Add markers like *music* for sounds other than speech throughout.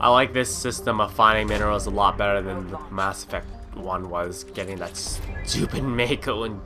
I like this system of finding minerals a lot better than the Mass Effect one was. Getting that stupid *laughs* Mako and...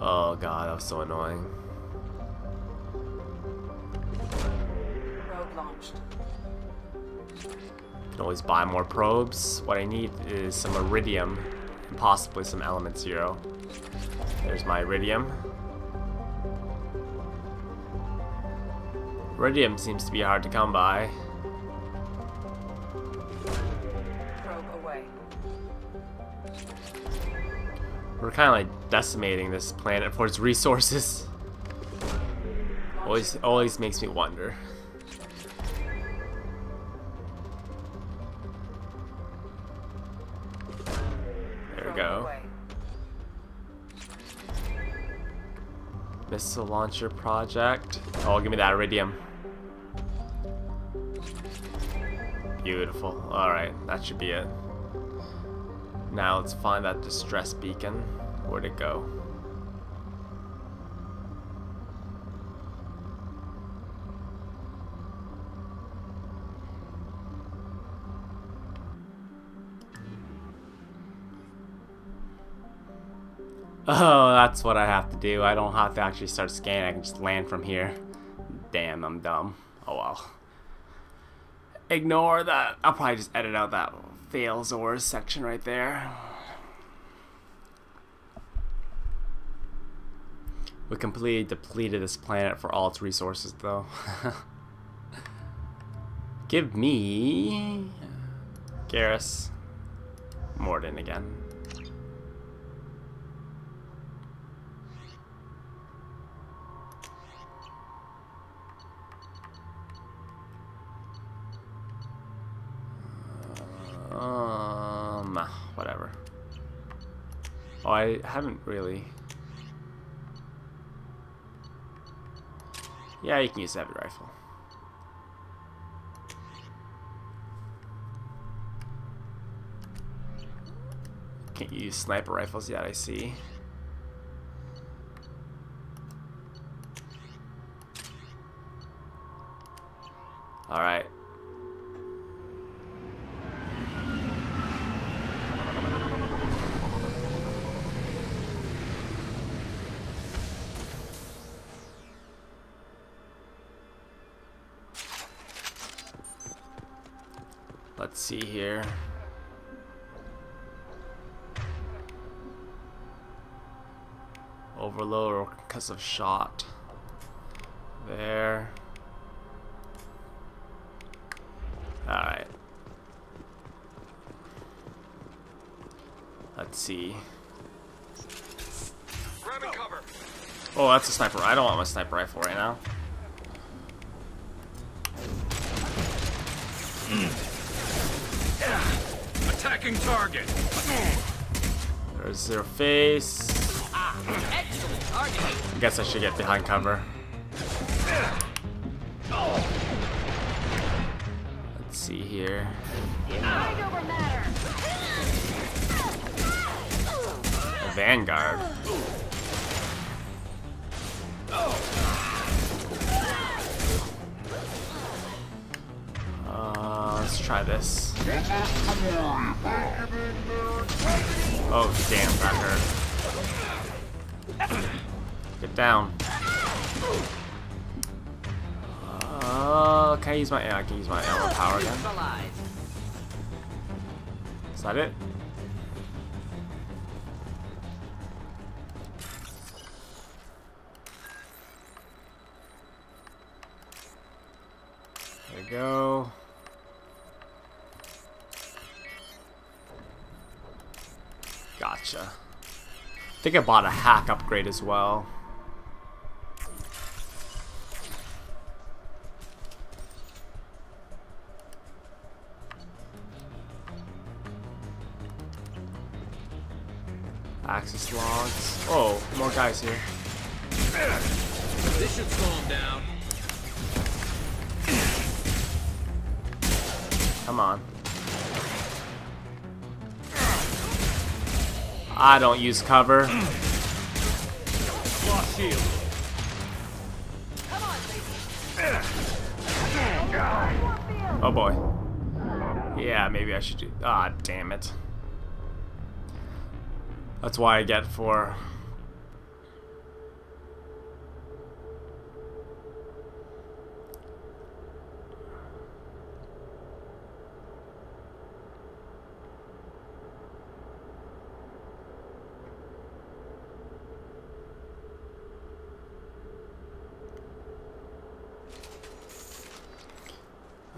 Oh god, that was so annoying. Can always buy more probes. What I need is some iridium and possibly some element zero. There's my iridium. Iridium seems to be hard to come by. We're kind of like decimating this planet for its resources. Always, always makes me wonder. There we go. Missile launcher project. Oh, give me that iridium. Beautiful. Alright, that should be it. Now let's find that distress beacon. Where'd it go? Oh, that's what I have to do. I don't have to actually start scanning. I can just land from here. Damn, I'm dumb. Oh well. Ignore that. I'll probably just edit out that fails or section right there. We completely depleted this planet for all its resources, though. *laughs* Give me... Garrus. Mordin again. I haven't really. Yeah, you can use heavy rifle. Can't use sniper rifles yet, I see. Overload or Concussive Shot. There. Alright. Let's see. Cover. Oh, that's a sniper. I don't want my sniper rifle right now. Hmm. Attacking target. There's their face. Ah, I guess I should get behind cover. Let's see here. Vanguard. Uh, let's try this. Oh, damn, that hurt. Get down. Uh, use my? Yeah, I can use my power again. Is that it? There we go. Gotcha. I think I bought a hack upgrade as well. Access logs. Oh, more guys here. This should slow him down. Come on. I don't use cover. Lost shield. Oh boy. Yeah, maybe I should do. Ah, damn it. That's why I get for.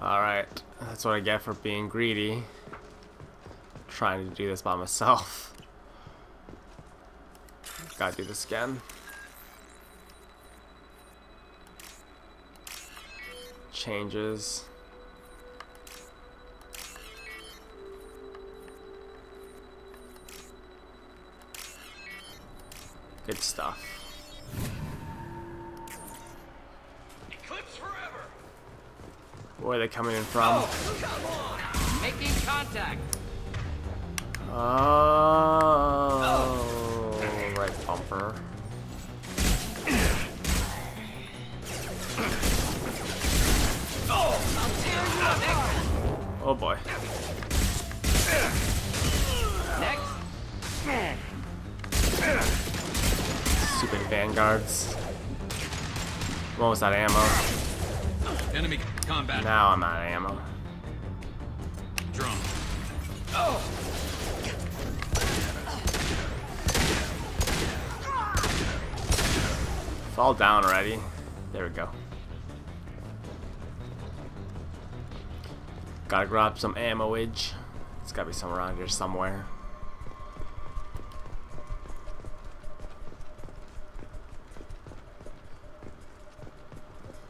Alright, that's what I get for being greedy. Trying to do this by myself. Gotta do this again. Changes. Good stuff. Where are they coming in from? Oh, Making contact. Oh, right Oh boy. Next. Stupid vanguards. What was that ammo? Enemy combat Now I'm out of ammo. drone. Fall down already. There we go. Gotta grab some ammo-age. It's gotta be somewhere around here somewhere.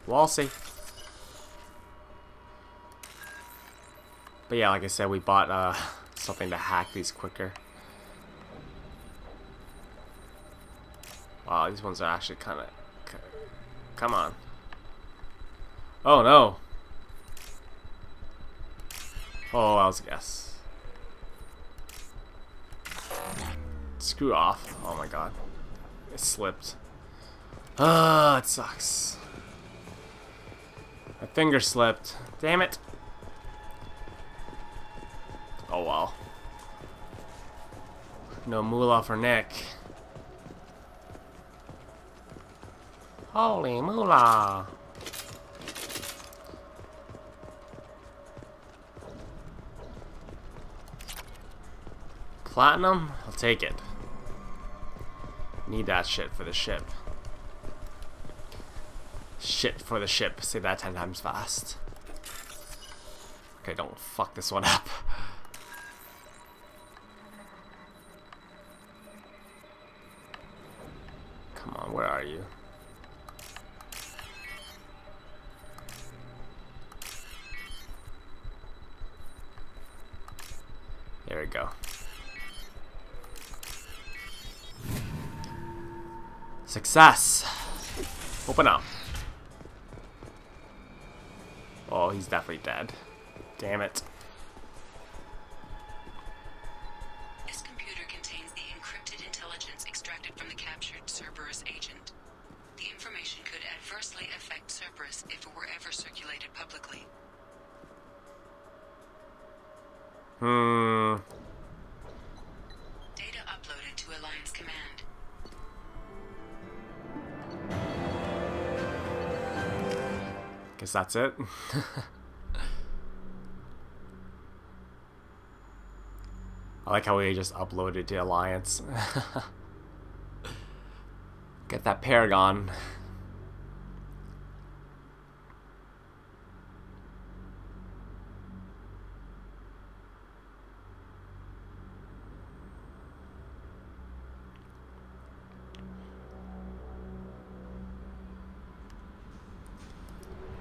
We'll see. But yeah, like I said, we bought uh, *laughs* something to hack these quicker. Wow, these ones are actually kind of... Come on. Oh, no. Oh, that was a guess. Screw off. Oh my god. It slipped. Ah, it sucks. My finger slipped. Damn it. Oh well. No moolah for Nick. Holy moolah. Platinum? I'll take it. Need that shit for the ship. Shit for the ship. Say that ten times fast. Okay, don't fuck this one up. Come on, where are you? Go. Success! Open up. Oh, he's definitely dead. Damn it. This computer contains the encrypted intelligence extracted from the captured Cerberus agent. The information could adversely affect Cerberus if it were ever circulated publicly. Hmm. Data uploaded to Alliance Command. Guess that's it. *laughs* I like how we just uploaded to Alliance. *laughs* Get that Paragon.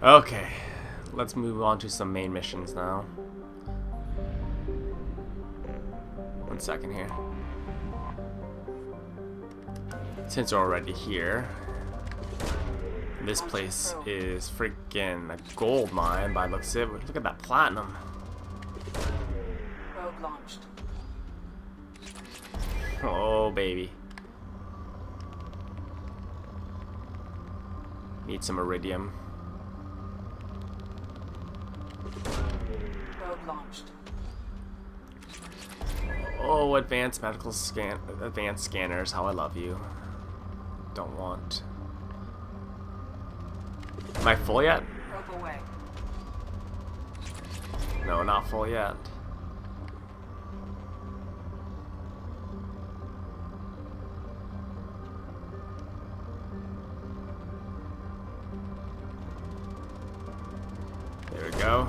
Okay, let's move on to some main missions now. One second here. Since we're already here, this place is freaking a gold mine by looks of it. Look at that platinum. Probe launched. Oh, baby. Need some iridium. Probe launched. Oh, advanced medical scan, advanced scanners. How I love you. Don't want. Am I full yet? Away. No, not full yet. There we go.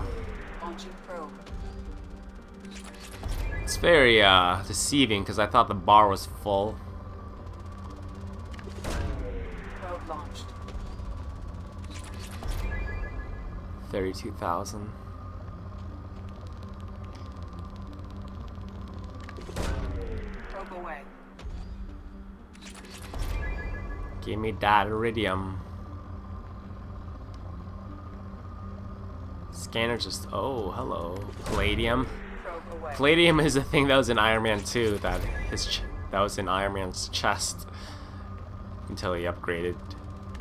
It's very uh, deceiving because I thought the bar was full. Probe launched. 32,000. Probe away. Give me that iridium. Scanner just. Oh, hello. Palladium. Palladium is a thing that was in Iron Man 2 that his that was in Iron Man's chest until he upgraded.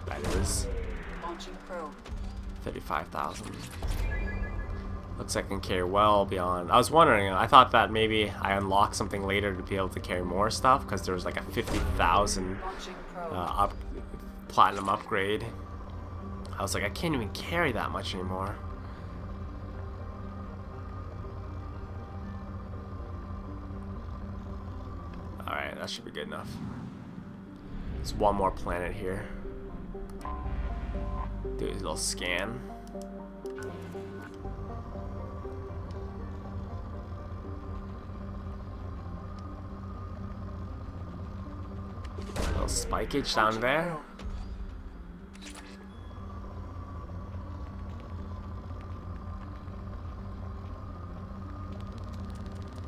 That is probe. 35,000. Looks like I can carry well beyond. I was wondering, I thought that maybe I unlocked something later to be able to carry more stuff because there was like a 50,000 uh, up, platinum upgrade. I was like, I can't even carry that much anymore. Alright, that should be good enough. There's one more planet here. Do a little scan. Little spikeage down there.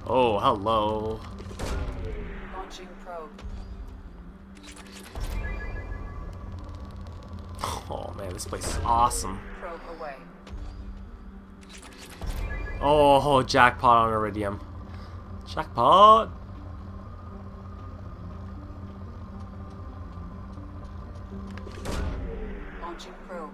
Oh, hello. Oh man, this place is awesome. Oh, jackpot on Iridium. Jackpot! Launching probe.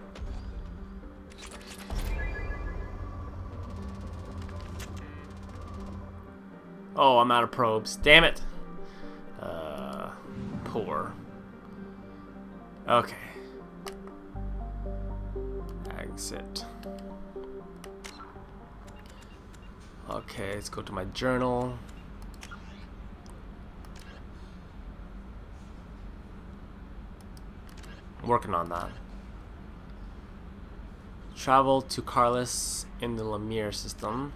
Oh, I'm out of probes. Damn it! Uh, poor. Okay. Exit. Okay, let's go to my journal. Working on that. Travel to Korlus in the Lemire system.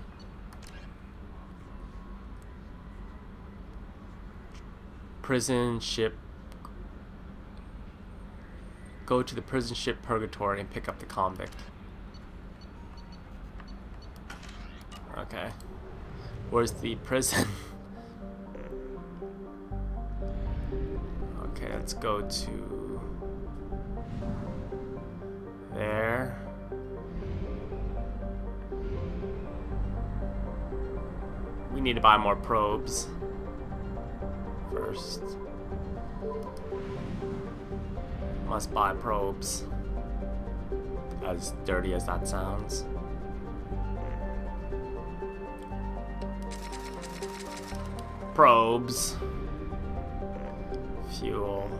Prison ship. Go to the prison ship Purgatory and pick up the convict. Okay. Where's the prison? *laughs* okay, let's go to there. We need to buy more probes first. Must buy probes. As dirty as that sounds. Probes. Fuel.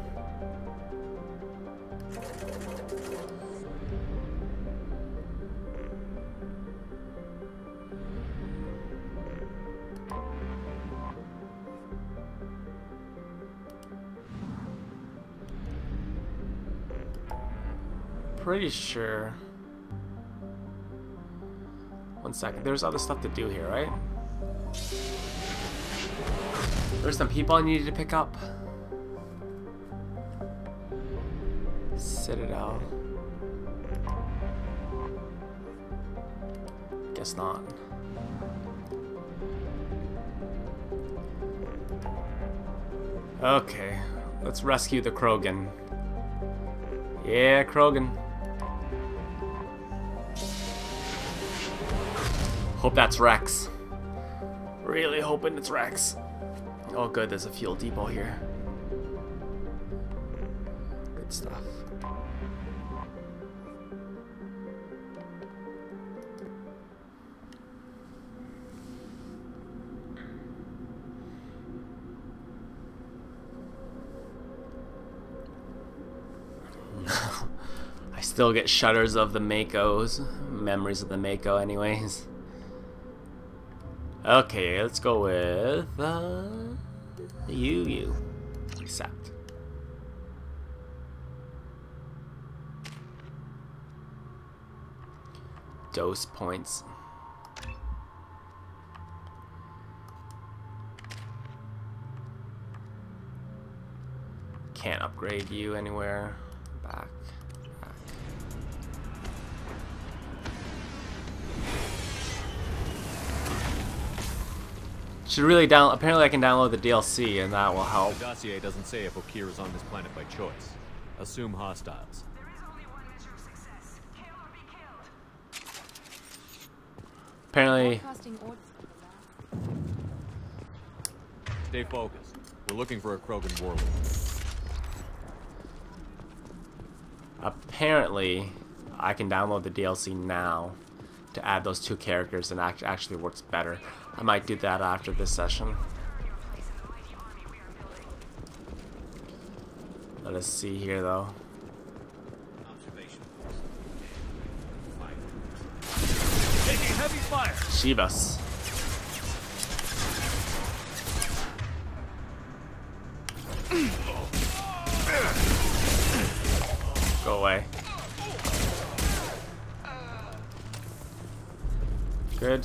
Pretty sure. One second. There's other stuff to do here, right? There's some people I needed to pick up. Citadel. Guess not. Okay, let's rescue the Krogan. Yeah, Krogan. Hope that's Rex. Really hoping it's Rex. Oh good, there's a fuel depot here. Good stuff. *laughs* I still get shudders of the Makos. Memories of the Mako anyways. Okay, let's go with uh, you, you. Accept. Dose points. Can't upgrade you anywhere. Back. back. Should really down. Apparently, I can download the DLC, and that will help. The dossier doesn't say if Okeer is on this planet by choice. Assume hostiles. There is only one measure of success. Kill or be killed. Apparently, Stay focused. We're looking for a Krogan warlord. apparently, I can download the DLC now to add those two characters, and act actually works better. I might do that after this session. Let us see here, though. Taking heavy fire! Shivas. Go away. Good.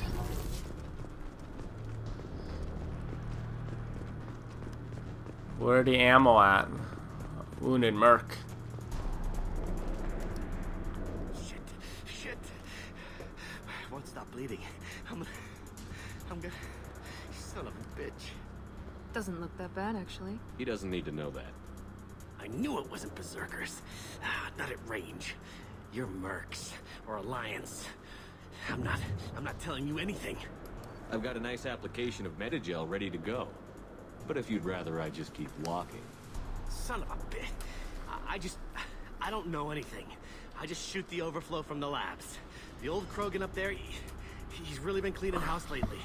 Where the ammo at? Wounded Merc. Shit, shit. I won't stop bleeding. I'm gonna, I'm gonna, son of a bitch. Doesn't look that bad, actually. He doesn't need to know that. I knew it wasn't berserkers. Ah, not at range. You're mercs or alliance. I'm not, I'm not telling you anything. I've got a nice application of Medigel ready to go. But if you'd rather I just keep walking. Son of a bitch. I, I just, I don't know anything. I just shoot the overflow from the labs. The old Krogan up there, he, he's really been cleaning house lately.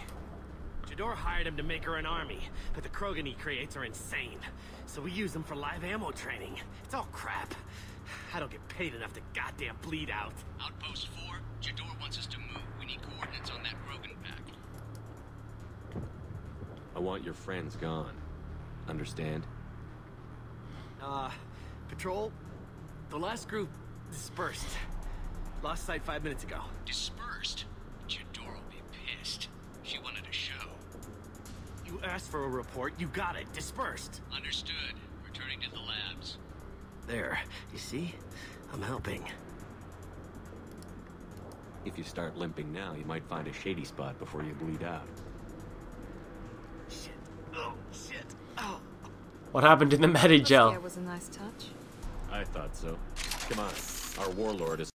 Jedore hired him to make her an army, but the Krogan he creates are insane. So we use them for live ammo training. It's all crap. I don't get paid enough to goddamn bleed out. Outpost 4, Jedore wants us to move. We need coordinates on that Krogan pack. I want your friends gone. Understand? Uh, patrol, the last group dispersed. Lost sight five minutes ago. Dispersed. Jedore will be pissed. She wanted a show. You asked for a report, you got it. Dispersed. Understood. Returning to the labs. There, you see? I'm helping. If you start limping now, you might find a shady spot before you bleed out. Shit. Oh, shit. Oh. What happened to the Medigel? That was a nice touch. I thought so. Come on. Our warlord is